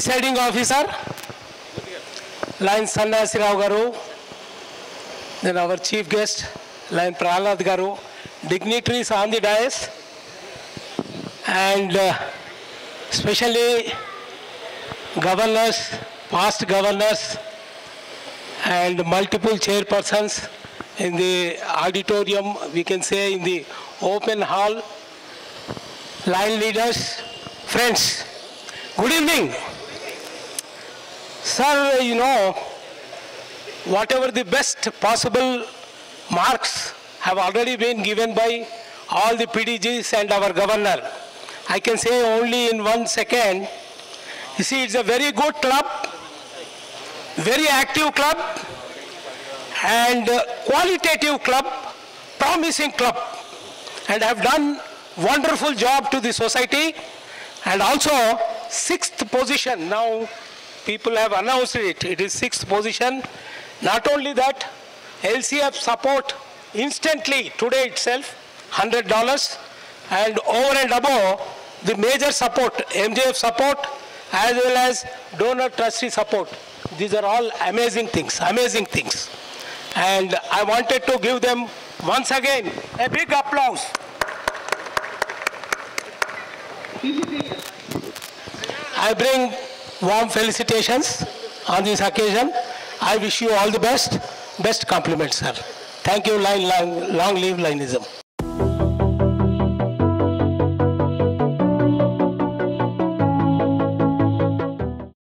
presiding officer, Lion Sandhasi Rao Garu, then our chief guest, Lion Pranath Garu, dignitaries on the dais, and uh, especially governors, past governors, and multiple chairpersons in the auditorium, we can say in the open hall, lion leaders, friends, good evening. Sir, you know, whatever the best possible marks have already been given by all the PDGs and our governor. I can say only in one second. You see, it's a very good club, very active club and qualitative club, promising club and have done wonderful job to the society and also sixth position now people have announced it. It is sixth position. Not only that LCIF support instantly today itself $100 and over and above the major support mjf support as well as donor trustee support. These are all amazing things amazing things. And i wanted to give them once again a big applause. I bring warm felicitations on this occasion. I wish you all the best. Best compliments, sir. Thank you, long, long live Lionism.